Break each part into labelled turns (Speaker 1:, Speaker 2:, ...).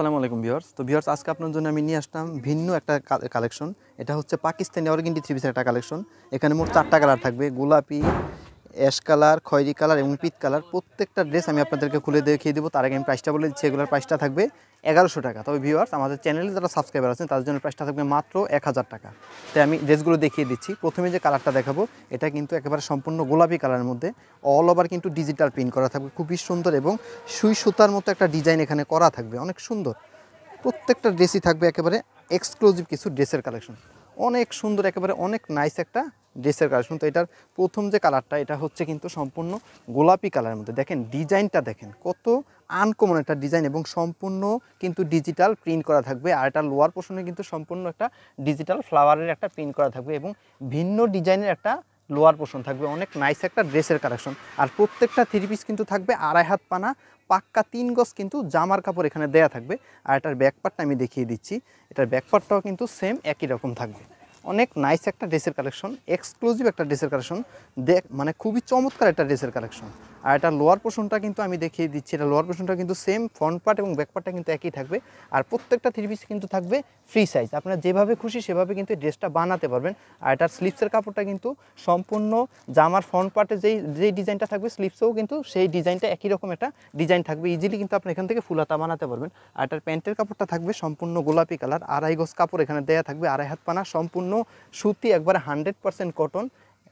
Speaker 1: আসসালামু আলাইকুম ভিউয়ার্স। তো ভিউয়ার্স, আজকে আপনার জন্য আমি নিয়ে আসলাম ভিন্ন একটা কালেকশন। এটা হচ্ছে পাকিস্তানি অরগিন্ডি থ্রি পিসের একটা কালেকশন। এখানে মোট চারটা কালার থাকবে। গোলাপি অ্যাশ কালার, খয়েরি কালার এবং পিত কালার প্রত্যেকটা ড্রেস আমি আপনাদেরকে খুলে দেখিয়ে দেবো। তার আগে আমি প্রাইসটা বলে দিচ্ছি, এগুলোর প্রাইসটা থাকবে এগারোশো টাকা। তবে ভিউয়ার্স আমাদের চ্যানেলে যারা সাবস্ক্রাইবার আছেন, তাদের জন্য প্রাইসটা থাকবে মাত্র এক হাজার টাকা। তাই আমি ড্রেসগুলো দেখিয়ে দিচ্ছি। প্রথমে যে কালারটা দেখাবো, এটা কিন্তু একেবারে সম্পূর্ণ গোলাপি কালারের মধ্যে। অল ওভার কিন্তু ডিজিটাল প্রিন্ট করা থাকবে। খুবই সুন্দর এবং সুই সুতার মতো একটা ডিজাইন এখানে করা থাকবে। অনেক সুন্দর। প্রত্যেকটা ড্রেসই থাকবে একেবারে এক্সক্লুসিভ কিছু ড্রেসের কালেকশন অনেক সুন্দর, একেবারে অনেক নাইস একটা ড্রেসের কালেকশন। তো এটার প্রথম যে কালারটা, এটা হচ্ছে কিন্তু সম্পূর্ণ গোলাপি কালারের মধ্যে। দেখেন, ডিজাইনটা দেখেন, কত আনকমন একটা ডিজাইন এবং সম্পূর্ণ কিন্তু ডিজিটাল প্রিন্ট করা থাকবে। আর এটা লোয়ার পোর্শনে কিন্তু সম্পূর্ণ একটা ডিজিটাল ফ্লাওয়ারের একটা প্রিন্ট করা থাকবে এবং ভিন্ন ডিজাইনের একটা লোয়ার পোর্শন থাকবে। অনেক নাইস একটা ড্রেসের কালেকশন। আর প্রত্যেকটা থ্রি পিস কিন্তু থাকবে আড়াই হাত পানা, পাক্কা তিন গজ কিন্তু জামার কাপড় এখানে দেয়া থাকবে। আর এটার ব্যাকপার্টটা আমি দেখিয়ে দিচ্ছি। এটার ব্যাকপার্টটাও কিন্তু সেম একই রকম থাকবে। অনেক নাইস একটা ড্রেসের কালেকশন এক্সক্লুসিভ একটা ড্রেসের কালেকশন দেখ মানে খুবই চমৎকার একটা ড্রেসের কালেকশন আর এটা লোয়ার পোর্শনটা কিন্তু আমি দেখিয়ে দিচ্ছি। এটা লোয়ার পোর্শনটা কিন্তু সেম ফ্রন্ট পার্ট এবং ব্যাক পার্টটা কিন্তু একই থাকবে। আর প্রত্যেকটা থ্রি পিস কিন্তু থাকবে ফ্রি সাইজ আপনারা যেভাবে খুশি সেভাবে কিন্তু এই ড্রেসটা বানাতে পারবেন। আর এটার স্লিপসের কাপড়টা কিন্তু সম্পূর্ণ জামার ফ্রন্ট পার্টে যেই যেই ডিজাইনটা থাকবে স্লিপসেও কিন্তু সেই ডিজাইনটা একই রকম একটা ডিজাইন থাকবে। ইজিলি কিন্তু আপনি এখান থেকে ফুলাতা বানাতে পারবেন। আর এটার প্যান্টের কাপড়টা থাকবে সম্পূর্ণ গোলাপি কালার আড়াই গজ কাপড় এখানে দেয়া থাকবে। আড়াই হাত পানা, সম্পূর্ণ সুতি, একবারে হান্ড্রেড পার্সেন্ট কটন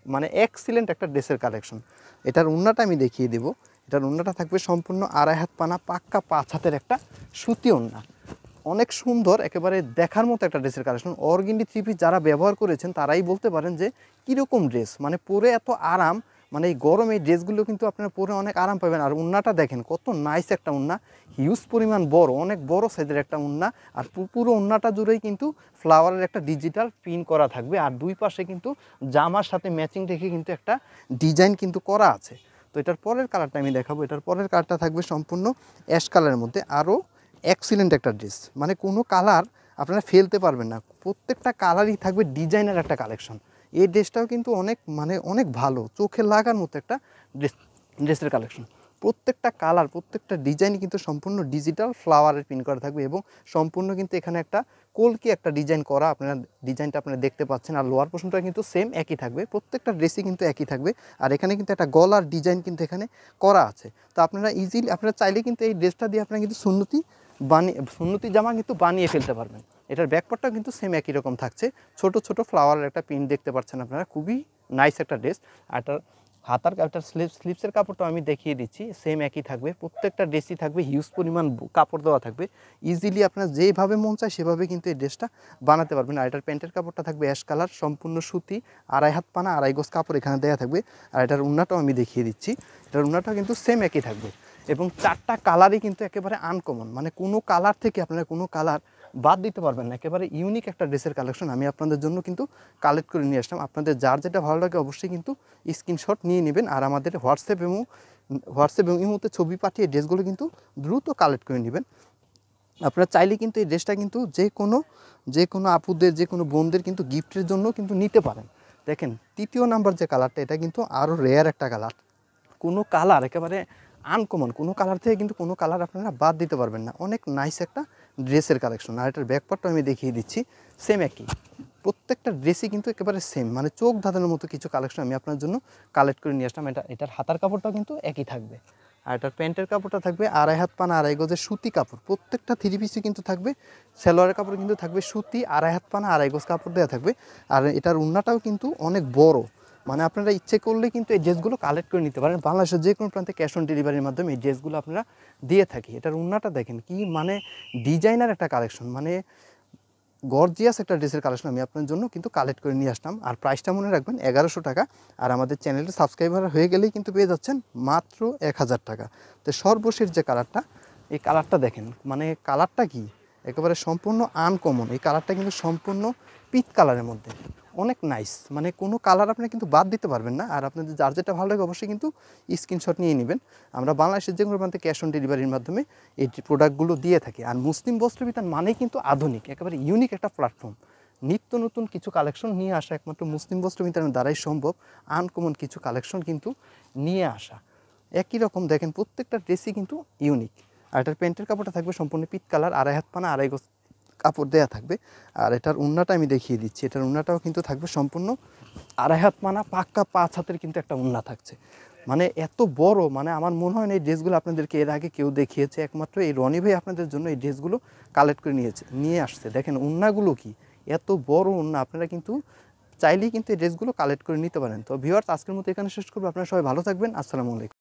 Speaker 1: মানে এক্সিলেন্ট একটা ড্রেসের কালেকশন এটার উন্নাটা আমি দেখিয়ে দেব। এটার উন্নাটা থাকবে সম্পূর্ণ আড়াই হাত পানা, পাক্কা পাঁচ হাতের একটা সুতি উন্না। অনেক সুন্দর, একেবারে দেখার মতো একটা ড্রেসের কালেকশন অর্গিন্ডি থ্রি পিস যারা ব্যবহার করেছেন, তারাই বলতে পারেন যে কীরকম ড্রেস মানে পরে এত আরাম মানে এই গরমে এই ড্রেসগুলো কিন্তু আপনারা পরে অনেক আরাম পাবেন। আর উন্নাটা দেখেন, কত নাইস একটা উন্না। হিউজ পরিমাণ বড়, অনেক বড় সাইজের একটা উন্না। আর পুরো উন্নাটা জুড়েই কিন্তু ফ্লাওয়ারের একটা ডিজিটাল প্রিন্ট করা থাকবে। আর দুই পাশে কিন্তু জামার সাথে ম্যাচিং রেখে কিন্তু একটা ডিজাইন কিন্তু করা আছে। তো এটার পরের কালারটা আমি দেখাবো। এটার পরের কালারটা থাকবে সম্পূর্ণ অ্যাশ কালারের মধ্যে। আরও এক্সিলেন্ট একটা ড্রেস মানে কোনো কালার আপনারা ফেলতে পারবেন না। প্রত্যেকটা কালারই থাকবে ডিজাইনের একটা কালেকশন এই ড্রেসটাও কিন্তু অনেক মানে অনেক ভালো। চোখে লাগার মতো একটা ড্রেস, ড্রেসের কালেকশন প্রত্যেকটা কালার প্রত্যেকটা ডিজাইন কিন্তু সম্পূর্ণ ডিজিটাল ফ্লাওয়ারের প্রিন্ট করা থাকবে এবং সম্পূর্ণ কিন্তু এখানে একটা কলকি একটা ডিজাইন করা আপনারা ডিজাইনটা আপনারা দেখতে পাচ্ছেন। আর লোয়ার পোর্শনটা কিন্তু সেম একই থাকবে। প্রত্যেকটা ড্রেসই কিন্তু একই থাকবে। আর এখানে কিন্তু একটা গলার ডিজাইন কিন্তু এখানে করা আছে। তো আপনারা ইজিলি আপনারা চাইলে কিন্তু এই ড্রেসটা দিয়ে আপনারা কিন্তু সুন্নতি বানিয়ে, সুন্নতি জামা কিন্তু বানিয়ে ফেলতে পারবেন। এটার ব্যাকপার্টটাও কিন্তু সেম একই রকম থাকছে। ছোট ছোট ফ্লাওয়ারের একটা প্রিন্ট দেখতে পাচ্ছেন আপনারা। খুবই নাইস একটা ড্রেস আর এটার হাতার একটা স্লিপ স্লিপসের কাপড়টা আমি দেখিয়ে দিচ্ছি। সেম একই থাকবে। প্রত্যেকটা ড্রেসই থাকবে। হিউজ পরিমাণ কাপড় দেওয়া থাকবে। ইজিলি আপনার যেভাবে মন চায় সেভাবে কিন্তু এই ড্রেসটা বানাতে পারবেন। আর এটার প্যান্টের কাপড়টা থাকবে অ্যাশ কালার সম্পূর্ণ সুতি, আড়াই হাত পানা, আড়াই গোজ কাপড় এখানে দেওয়া থাকবে। আর এটার উন্নাটাও আমি দেখিয়ে দিচ্ছি। এটার উন্নাটাও কিন্তু সেম একই থাকবে। এবং চারটা কালারই কিন্তু একেবারে আনকমন মানে কোনো কালার থেকে আপনারা কোনো কালার বাদ দিতে পারবেন না। একেবারে ইউনিক একটা ড্রেসের কালেকশন আমি আপনাদের জন্য কিন্তু কালেক্ট করে নিয়ে আসলাম। আপনাদের যার যেটা ভালো লাগে অবশ্যই কিন্তু স্ক্রিনশট নিয়ে নেবেন আর আমাদের হোয়াটসঅ্যাপ এবং হোয়াটসঅ্যাপ এবং ইমোতে ছবি পাঠিয়ে ড্রেসগুলো কিন্তু দ্রুত কালেক্ট করে নেবেন। আপনারা চাইলে কিন্তু এই ড্রেসটা কিন্তু যে কোনো যে কোনো আপুদের, যে কোনো বোনদের কিন্তু গিফটের জন্য কিন্তু নিতে পারেন। দেখেন, তৃতীয় নাম্বার যে কালারটা এটা কিন্তু আরও রেয়ার একটা কালার কোনো কালার একেবারে আনকমন কোনো কালার থেকে কিন্তু কোনো কালার আপনারা বাদ দিতে পারবেন না। অনেক নাইস একটা ড্রেসের কালেকশন আর এটার ব্যাকপার্টটা আমি দেখিয়ে দিচ্ছি সেম একই। প্রত্যেকটা ড্রেসই কিন্তু একেবারে সেম মানে চোখ ধাঁধানোর মতো কিছু কালেকশন আমি আপনার জন্য কালেক্ট করে নিয়ে আসলাম। এটা, এটার হাতার কাপড়টাও কিন্তু একই থাকবে। আর এটার প্যান্টের কাপড়টা থাকবে আড়াই হাত পানা, আড়াই গজের সুতি কাপড়। প্রত্যেকটা থ্রি পিসই কিন্তু থাকবে। সালোয়ারের কাপড় কিন্তু থাকবে সুতি, আড়াই হাত পানা, আড়াই গজ কাপড় দেওয়া থাকবে। আর এটার উন্নাটাও কিন্তু অনেক বড়। মানে আপনারা ইচ্ছে করলে কিন্তু এই ড্রেসগুলো কালেক্ট করে নিতে পারেন। বাংলাদেশের যে কোনো প্রান্তে ক্যাশ অন ডেলিভারির মাধ্যমে এই ড্রেসগুলো আপনারা দিয়ে থাকি। এটার উন্নাটা দেখেন কি মানে ডিজাইনার একটা কালেকশন মানে গর্জিয়াস একটা ড্রেসের কালেকশন আমি আপনার জন্য কিন্তু কালেক্ট করে নিয়ে আসলাম। আর প্রাইসটা মনে রাখবেন এগারোশো টাকা। আর আমাদের চ্যানেলটা সাবস্ক্রাইবার হয়ে গেলেই কিন্তু পেয়ে যাচ্ছেন মাত্র এক হাজার টাকা। তো সর্বশেষ যে কালারটা এই কালারটা দেখেন মানে কালারটা কি? একেবারে সম্পূর্ণ আনকমন এই কালারটা কিন্তু সম্পূর্ণ পিত কালারের মধ্যে। অনেক নাইস মানে কোনো কালার আপনি কিন্তু বাদ দিতে পারবেন না। আর আপনাদের যার যেটা ভালো লাগে অবশ্যই কিন্তু স্ক্রিনশট নিয়ে নেবেন। আমরা বাংলাদেশের যে কোনো প্রান্তে ক্যাশ অন ডেলিভারির মাধ্যমে এই প্রোডাক্টগুলো দিয়ে থাকি। আর মুসলিম বস্ত্রবিতান মানেই কিন্তু আধুনিক, একেবারে ইউনিক একটা প্ল্যাটফর্ম নিত্য নতুন কিছু কালেকশন নিয়ে আসা একমাত্র মুসলিম বস্ত্রবিতানের দ্বারাই সম্ভব। আনকমন কিছু কালেকশন কিন্তু নিয়ে আসা। একই রকম দেখেন, প্রত্যেকটা ড্রেসই কিন্তু ইউনিক আর এটার প্যান্টের কাপড়টা থাকবে সম্পূর্ণ পিত কালার, আড়াই হাত পানা, আড়াই কাপড় দেয়া থাকবে। আর এটার উন্নাটা আমি দেখিয়ে দিচ্ছি। এটার উন্নাটাও কিন্তু থাকবে সম্পূর্ণ আড়াই হাত মানা, পাক্কা পাঁচ হাতের কিন্তু একটা উন্না থাকছে। মানে এত বড় মানে আমার মনে হয় না এই ড্রেসগুলো আপনাদেরকে এর আগে কেউ দেখিয়েছে। একমাত্র এই রনি ভাই আপনাদের জন্য এই ড্রেসগুলো কালেক্ট করে নিয়েছে, নিয়ে আসছে। দেখেন উন্নাগুলো কি? এত বড় উন্না, আপনারা কিন্তু চাইলেই কিন্তু এই ড্রেসগুলো কালেক্ট করে নিতে পারেন। তো ভিউয়ার্স আজকের মতো এখানে শেষ করব। আপনারা সবাই ভালো থাকবেন। আসসালামু আলাইকুম।